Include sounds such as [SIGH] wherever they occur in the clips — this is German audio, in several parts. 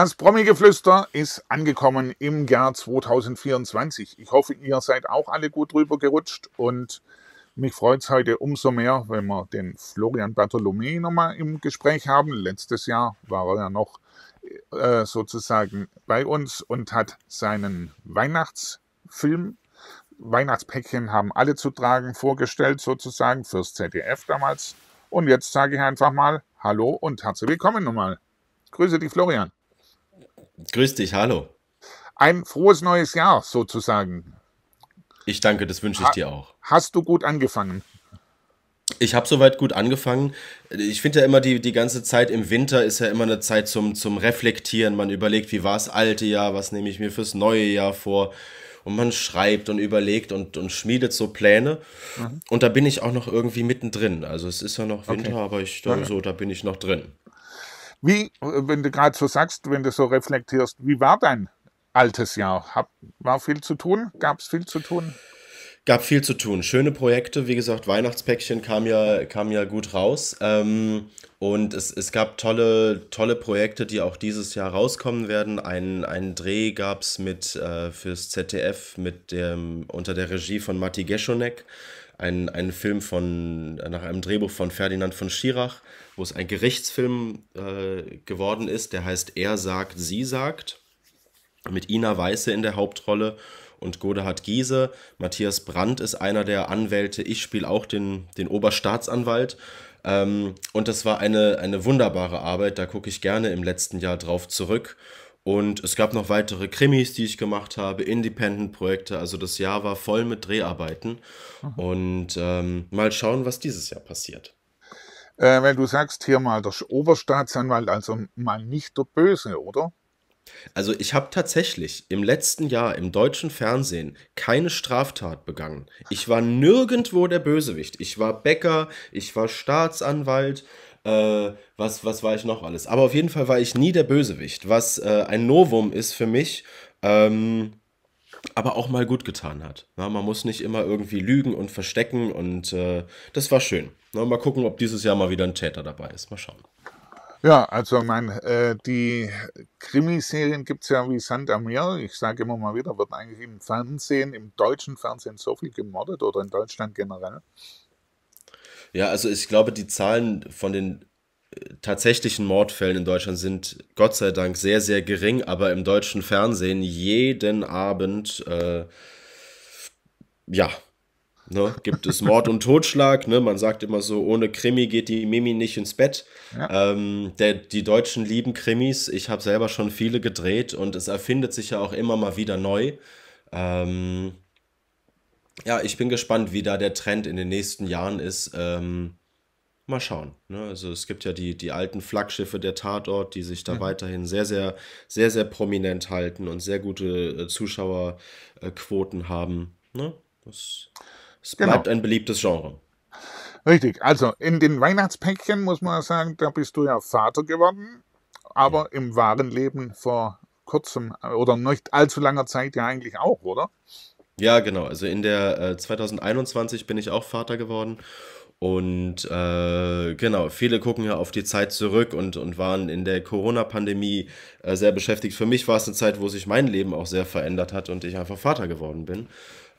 Das Promi-Geflüster ist angekommen im Jahr 2024. Ich hoffe, ihr seid auch alle gut drüber gerutscht und mich freut es heute umso mehr, wenn wir den Florian Bartholomä nochmal im Gespräch haben. Letztes Jahr war er ja noch äh, sozusagen bei uns und hat seinen Weihnachtsfilm, Weihnachtspäckchen haben alle zu tragen, vorgestellt sozusagen fürs ZDF damals. Und jetzt sage ich einfach mal Hallo und herzlich willkommen nochmal. Grüße dich, Florian. Grüß dich, hallo. Ein frohes neues Jahr sozusagen. Ich danke, das wünsche ich ha dir auch. Hast du gut angefangen? Ich habe soweit gut angefangen. Ich finde ja immer, die, die ganze Zeit im Winter ist ja immer eine Zeit zum, zum Reflektieren. Man überlegt, wie war das alte Jahr, was nehme ich mir fürs neue Jahr vor. Und man schreibt und überlegt und, und schmiedet so Pläne. Mhm. Und da bin ich auch noch irgendwie mittendrin. Also es ist ja noch Winter, okay. aber ich, da, so, da bin ich noch drin. Wie, wenn du gerade so sagst, wenn du so reflektierst, wie war dein altes Jahr? Hab, war viel zu tun? Gab es viel zu tun? Gab viel zu tun. Schöne Projekte, wie gesagt, Weihnachtspäckchen kam ja, kam ja gut raus. Ähm, und es, es gab tolle, tolle Projekte, die auch dieses Jahr rauskommen werden. Ein, einen Dreh gab es mit äh, fürs ZDF mit dem, unter der Regie von Matti Geschonek. Ein, ein Film von, nach einem Drehbuch von Ferdinand von Schirach wo es ein Gerichtsfilm äh, geworden ist, der heißt Er sagt, sie sagt, mit Ina Weiße in der Hauptrolle und Godehard Giese. Matthias Brandt ist einer der Anwälte. Ich spiele auch den, den Oberstaatsanwalt. Ähm, und das war eine, eine wunderbare Arbeit. Da gucke ich gerne im letzten Jahr drauf zurück. Und es gab noch weitere Krimis, die ich gemacht habe, Independent-Projekte. Also das Jahr war voll mit Dreharbeiten. Mhm. Und ähm, mal schauen, was dieses Jahr passiert. Äh, weil du sagst hier mal, der Oberstaatsanwalt, also mal nicht der Böse, oder? Also ich habe tatsächlich im letzten Jahr im deutschen Fernsehen keine Straftat begangen. Ich war nirgendwo der Bösewicht. Ich war Bäcker, ich war Staatsanwalt, äh, was, was war ich noch alles? Aber auf jeden Fall war ich nie der Bösewicht, was äh, ein Novum ist für mich. Ähm, aber auch mal gut getan hat. Ja, man muss nicht immer irgendwie lügen und verstecken und äh, das war schön. Na, mal gucken, ob dieses Jahr mal wieder ein Täter dabei ist. Mal schauen. Ja, also mein, äh, die Krimiserien gibt es ja wie Sand am Meer. Ich sage immer mal wieder, wird eigentlich im Fernsehen, im deutschen Fernsehen so viel gemordet oder in Deutschland generell? Ja, also ich glaube, die Zahlen von den äh, tatsächlichen Mordfällen in Deutschland sind Gott sei Dank sehr, sehr gering, aber im deutschen Fernsehen jeden Abend, äh, ja, Ne, gibt es Mord und Totschlag, ne? man sagt immer so, ohne Krimi geht die Mimi nicht ins Bett. Ja. Ähm, der, die Deutschen lieben Krimis, ich habe selber schon viele gedreht und es erfindet sich ja auch immer mal wieder neu. Ähm, ja, ich bin gespannt, wie da der Trend in den nächsten Jahren ist. Ähm, mal schauen. Ne? Also es gibt ja die, die alten Flaggschiffe der Tatort, die sich da mhm. weiterhin sehr, sehr, sehr, sehr prominent halten und sehr gute äh, Zuschauerquoten haben. Ne? Das es genau. bleibt ein beliebtes Genre. Richtig, also in den Weihnachtspäckchen muss man sagen, da bist du ja Vater geworden, aber ja. im wahren Leben vor kurzem oder nicht allzu langer Zeit ja eigentlich auch, oder? Ja, genau. Also in der äh, 2021 bin ich auch Vater geworden. Und äh, genau, viele gucken ja auf die Zeit zurück und, und waren in der Corona-Pandemie äh, sehr beschäftigt. Für mich war es eine Zeit, wo sich mein Leben auch sehr verändert hat und ich einfach Vater geworden bin.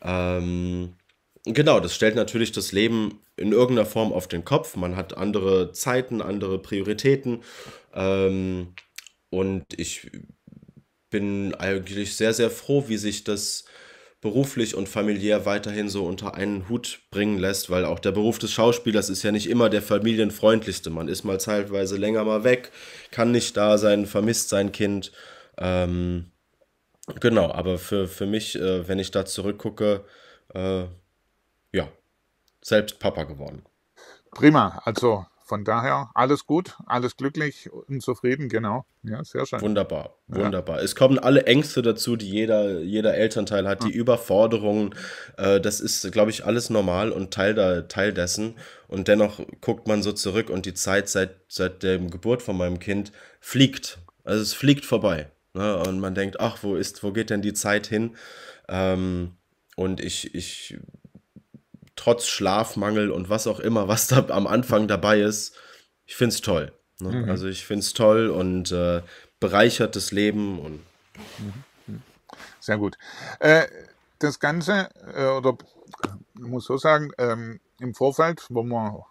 Ähm, Genau, das stellt natürlich das Leben in irgendeiner Form auf den Kopf. Man hat andere Zeiten, andere Prioritäten. Ähm, und ich bin eigentlich sehr, sehr froh, wie sich das beruflich und familiär weiterhin so unter einen Hut bringen lässt, weil auch der Beruf des Schauspielers ist ja nicht immer der familienfreundlichste. Man ist mal zeitweise länger mal weg, kann nicht da sein, vermisst sein Kind. Ähm, genau, aber für, für mich, äh, wenn ich da zurückgucke, äh, ja, selbst Papa geworden. Prima, also von daher alles gut, alles glücklich und zufrieden, genau. Ja, sehr schön. Wunderbar, wunderbar. Ja. Es kommen alle Ängste dazu, die jeder, jeder Elternteil hat, die Überforderungen. Äh, das ist, glaube ich, alles normal und Teil, da, Teil dessen. Und dennoch guckt man so zurück und die Zeit seit, seit der Geburt von meinem Kind fliegt. Also es fliegt vorbei. Ne? Und man denkt, ach, wo ist, wo geht denn die Zeit hin? Ähm, und ich, ich trotz Schlafmangel und was auch immer, was da am Anfang dabei ist, ich finde es toll. Ne? Mhm. Also ich finde es toll und äh, bereichert das Leben und Sehr gut. Äh, das Ganze, äh, oder ich muss so sagen, ähm, im Vorfeld, wo wir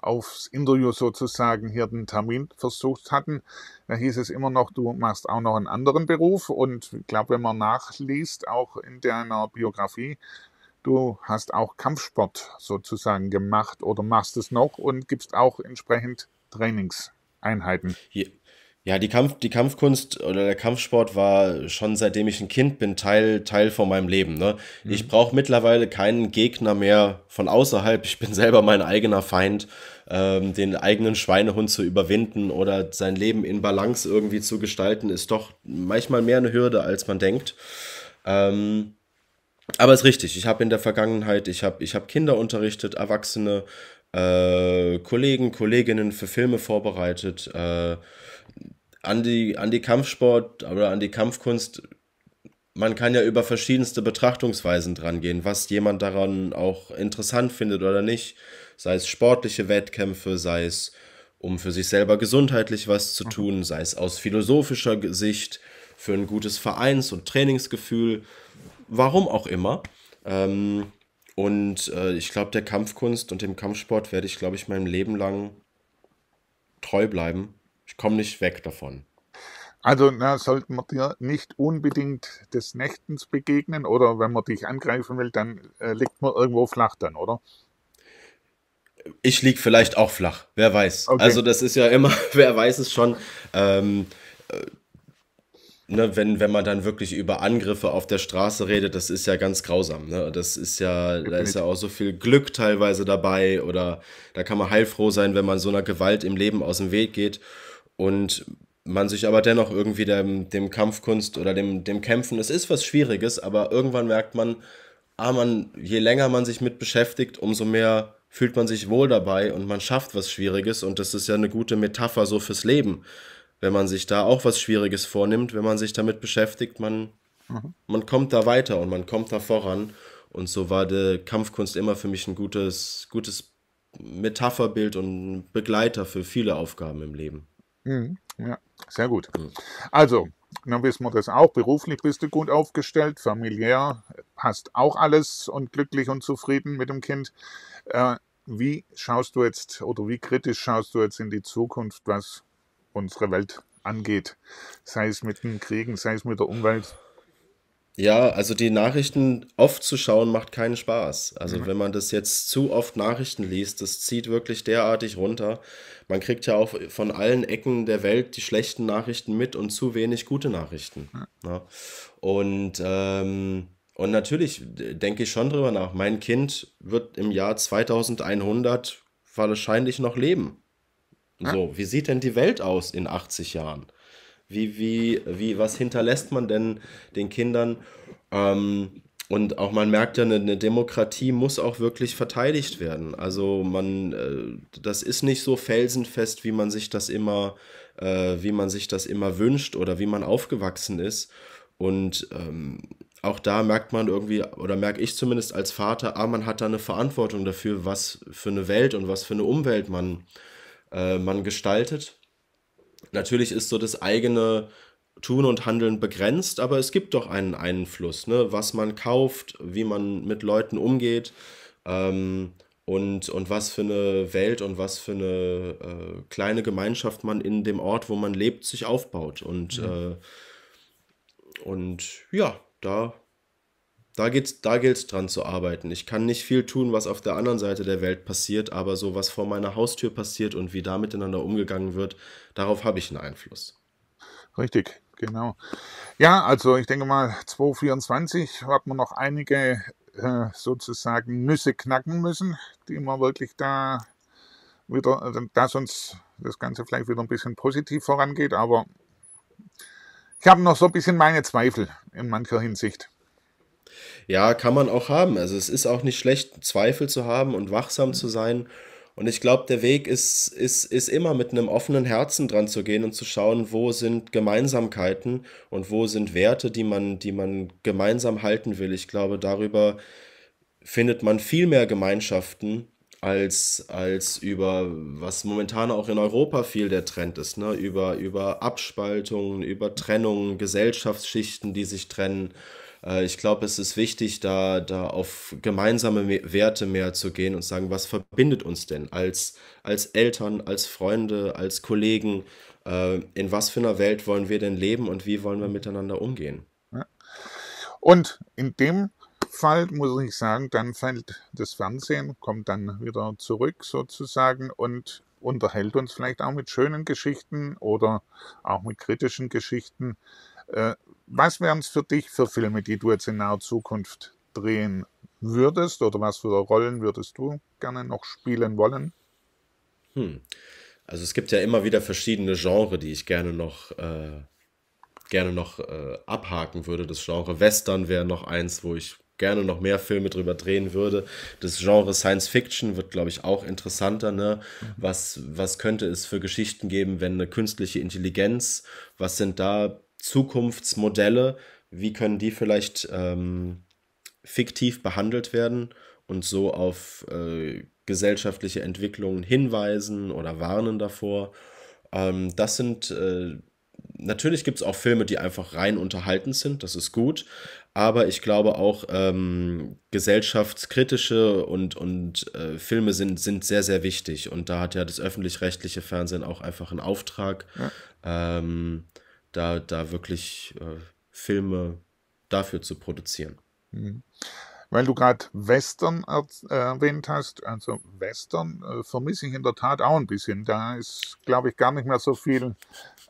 aufs Interview sozusagen hier den Termin versucht hatten, da hieß es immer noch, du machst auch noch einen anderen Beruf. Und ich glaube, wenn man nachliest, auch in deiner Biografie, du hast auch Kampfsport sozusagen gemacht oder machst es noch und gibst auch entsprechend Trainingseinheiten. Ja, die, Kampf, die Kampfkunst oder der Kampfsport war schon seitdem ich ein Kind bin Teil, Teil von meinem Leben. Ne? Mhm. Ich brauche mittlerweile keinen Gegner mehr von außerhalb. Ich bin [LAUGHS] selber mein eigener Feind. Ähm, den eigenen Schweinehund zu überwinden oder sein Leben in Balance irgendwie zu gestalten, ist doch manchmal mehr eine Hürde, als man denkt. Ähm, aber ist richtig, ich habe in der Vergangenheit, ich habe ich hab Kinder unterrichtet, Erwachsene, äh, Kollegen, Kolleginnen für Filme vorbereitet. Äh, an die, an die Kampfsport oder an die Kampfkunst, man kann ja über verschiedenste Betrachtungsweisen dran gehen, was jemand daran auch interessant findet oder nicht. Sei es sportliche Wettkämpfe, sei es um für sich selber gesundheitlich was zu tun, sei es aus philosophischer Sicht für ein gutes Vereins- und Trainingsgefühl, warum auch immer. Ähm, und äh, ich glaube, der Kampfkunst und dem Kampfsport werde ich, glaube ich, mein Leben lang treu bleiben. Ich komme nicht weg davon. Also na, sollte man dir nicht unbedingt des Nächtens begegnen oder wenn man dich angreifen will, dann äh, liegt man irgendwo flach dann, oder? Ich lieg vielleicht auch flach, wer weiß. Okay. Also das ist ja immer, [LAUGHS] wer weiß es schon. Ähm, äh, ne, wenn, wenn man dann wirklich über Angriffe auf der Straße redet, das ist ja ganz grausam. Ne? Das ist ja, da ist ja auch so viel Glück teilweise dabei oder da kann man heilfroh sein, wenn man so einer Gewalt im Leben aus dem Weg geht und man sich aber dennoch irgendwie dem, dem Kampfkunst oder dem, dem Kämpfen, es ist was Schwieriges, aber irgendwann merkt man, ah, man, je länger man sich mit beschäftigt, umso mehr fühlt man sich wohl dabei und man schafft was Schwieriges und das ist ja eine gute Metapher so fürs Leben. Wenn man sich da auch was Schwieriges vornimmt, wenn man sich damit beschäftigt, man, mhm. man kommt da weiter und man kommt da voran. Und so war die Kampfkunst immer für mich ein gutes, gutes Metapherbild und Begleiter für viele Aufgaben im Leben. Mhm. Ja, sehr gut. Mhm. Also, dann wissen wir das auch. Beruflich bist du gut aufgestellt, familiär passt auch alles und glücklich und zufrieden mit dem Kind. Äh, wie schaust du jetzt oder wie kritisch schaust du jetzt in die Zukunft, was unsere Welt angeht? Sei es mit den Kriegen, sei es mit der Umwelt. Ja, also die Nachrichten oft zu schauen macht keinen Spaß. Also mhm. wenn man das jetzt zu oft Nachrichten liest, das zieht wirklich derartig runter. Man kriegt ja auch von allen Ecken der Welt die schlechten Nachrichten mit und zu wenig gute Nachrichten. Mhm. Ja. Und, ähm, und natürlich denke ich schon drüber nach. Mein Kind wird im Jahr 2100 wahrscheinlich noch leben. So, wie sieht denn die Welt aus in 80 Jahren? Wie, wie, wie, was hinterlässt man denn den Kindern? Ähm, und auch man merkt ja, eine, eine, Demokratie muss auch wirklich verteidigt werden. Also man, äh, das ist nicht so felsenfest, wie man sich das immer, äh, wie man sich das immer wünscht oder wie man aufgewachsen ist. Und ähm, auch da merkt man irgendwie, oder merke ich zumindest als Vater, ah, man hat da eine Verantwortung dafür, was für eine Welt und was für eine Umwelt man, äh, man gestaltet. Natürlich ist so das eigene Tun und Handeln begrenzt, aber es gibt doch einen Einfluss, ne? was man kauft, wie man mit Leuten umgeht ähm, und, und was für eine Welt und was für eine äh, kleine Gemeinschaft man in dem Ort, wo man lebt, sich aufbaut. Und, mhm. äh, und ja, da, da, geht's, da gilt es dran zu arbeiten. Ich kann nicht viel tun, was auf der anderen Seite der Welt passiert, aber so was vor meiner Haustür passiert und wie da miteinander umgegangen wird, darauf habe ich einen Einfluss. Richtig, genau. Ja, also ich denke mal, 2024 hat man noch einige äh, sozusagen Nüsse knacken müssen, die man wirklich da wieder, also, dass uns das Ganze vielleicht wieder ein bisschen positiv vorangeht, aber ich habe noch so ein bisschen meine Zweifel in mancher Hinsicht. Ja, kann man auch haben. Also es ist auch nicht schlecht, Zweifel zu haben und wachsam zu sein und ich glaube, der Weg ist, ist, ist immer mit einem offenen Herzen dran zu gehen und zu schauen, wo sind Gemeinsamkeiten und wo sind Werte, die man, die man gemeinsam halten will. Ich glaube, darüber findet man viel mehr Gemeinschaften, als, als über, was momentan auch in Europa viel der Trend ist, ne? über, über Abspaltungen, über Trennungen, Gesellschaftsschichten, die sich trennen. Äh, ich glaube, es ist wichtig, da, da auf gemeinsame Werte mehr zu gehen und sagen, was verbindet uns denn als, als Eltern, als Freunde, als Kollegen? Äh, in was für einer Welt wollen wir denn leben und wie wollen wir miteinander umgehen? Und in dem Fall muss ich sagen, dann fällt das Fernsehen, kommt dann wieder zurück sozusagen und unterhält uns vielleicht auch mit schönen Geschichten oder auch mit kritischen Geschichten. Äh, was wären es für dich für Filme, die du jetzt in naher Zukunft drehen würdest oder was für Rollen würdest du gerne noch spielen wollen? Hm. Also es gibt ja immer wieder verschiedene Genres, die ich gerne noch äh, gerne noch äh, abhaken würde. Das Genre Western wäre noch eins, wo ich gerne noch mehr Filme drüber drehen würde. Das Genre Science Fiction wird, glaube ich, auch interessanter. Ne? Was, was könnte es für Geschichten geben, wenn eine künstliche Intelligenz, was sind da Zukunftsmodelle, wie können die vielleicht ähm, fiktiv behandelt werden und so auf äh, gesellschaftliche Entwicklungen hinweisen oder warnen davor. Ähm, das sind äh, natürlich gibt es auch Filme, die einfach rein unterhaltend sind, das ist gut. Aber ich glaube auch, ähm, gesellschaftskritische und, und äh, Filme sind, sind sehr, sehr wichtig. Und da hat ja das öffentlich-rechtliche Fernsehen auch einfach einen Auftrag, ja. ähm, da, da wirklich äh, Filme dafür zu produzieren. Mhm. Weil du gerade Western erwähnt hast, also Western äh, vermisse ich in der Tat auch ein bisschen. Da ist, glaube ich, gar nicht mehr so viel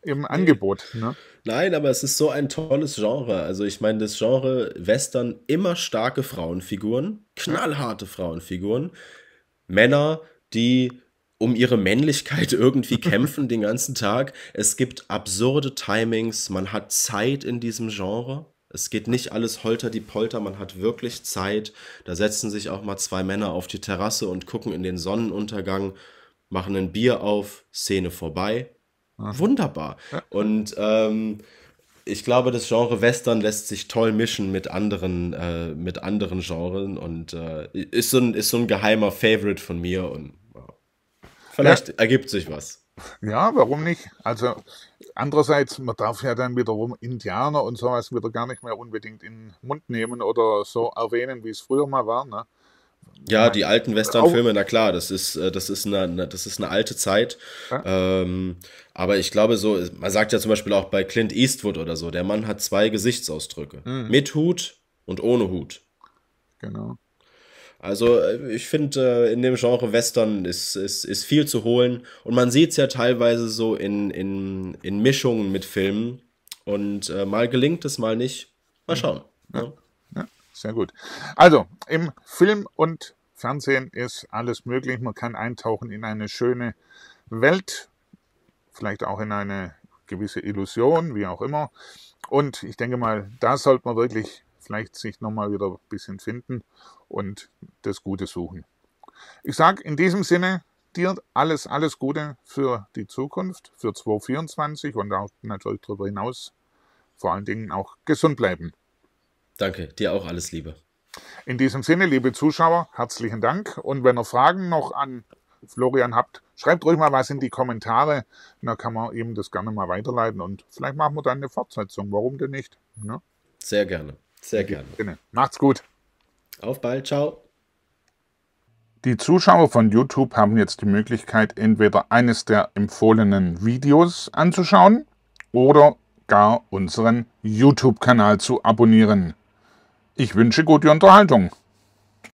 im Angebot. Ne? Nein, aber es ist so ein tolles Genre. Also ich meine, das Genre Western, immer starke Frauenfiguren, knallharte Frauenfiguren, Männer, die um ihre Männlichkeit [LAUGHS] irgendwie kämpfen den ganzen Tag. Es gibt absurde Timings, man hat Zeit in diesem Genre. Es geht nicht alles holter die Polter, man hat wirklich Zeit. Da setzen sich auch mal zwei Männer auf die Terrasse und gucken in den Sonnenuntergang, machen ein Bier auf, Szene vorbei. Aha. Wunderbar. Und ähm, ich glaube, das Genre Western lässt sich toll mischen mit anderen, äh, mit anderen Genren und äh, ist, so ein, ist so ein geheimer Favorite von mir und vielleicht ja. ergibt sich was. Ja, warum nicht? Also andererseits, man darf ja dann wiederum Indianer und sowas wieder gar nicht mehr unbedingt in den Mund nehmen oder so erwähnen, wie es früher mal war. Ne? Ja, die alten Western-Filme, na klar, das ist, äh, das ist, eine, das ist eine alte Zeit. Ja. Ähm, aber ich glaube so, man sagt ja zum Beispiel auch bei Clint Eastwood oder so, der Mann hat zwei Gesichtsausdrücke. Mhm. Mit Hut und ohne Hut. Genau. Also äh, ich finde, äh, in dem Genre Western ist, ist, ist viel zu holen. Und man sieht es ja teilweise so in, in, in Mischungen mit Filmen. Und äh, mal gelingt es, mal nicht. Mal schauen. Ja. Ja. ja. sehr gut. Also, im Film und Fernsehen ist alles möglich. Man kann eintauchen in eine schöne Welt, vielleicht auch in eine gewisse Illusion, wie auch immer. Und ich denke mal, da sollte man wirklich vielleicht sich nochmal wieder ein bisschen finden und das Gute suchen. Ich sage in diesem Sinne dir alles, alles Gute für die Zukunft, für 2024 und auch natürlich darüber hinaus vor allen Dingen auch gesund bleiben. Danke, dir auch alles Liebe. In diesem Sinne, liebe Zuschauer, herzlichen Dank. Und wenn ihr Fragen noch an Florian habt, schreibt ruhig mal was in die Kommentare. Dann kann man ihm das gerne mal weiterleiten und vielleicht machen wir dann eine Fortsetzung. Warum denn nicht? Ne? Sehr gerne. Sehr gerne. Macht's gut. Auf bald, ciao. Die Zuschauer von YouTube haben jetzt die Möglichkeit, entweder eines der empfohlenen Videos anzuschauen oder gar unseren YouTube-Kanal zu abonnieren. Ich wünsche gute Unterhaltung.